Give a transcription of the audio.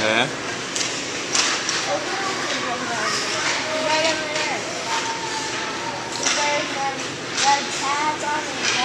Okay. Right over there. Red pads on it.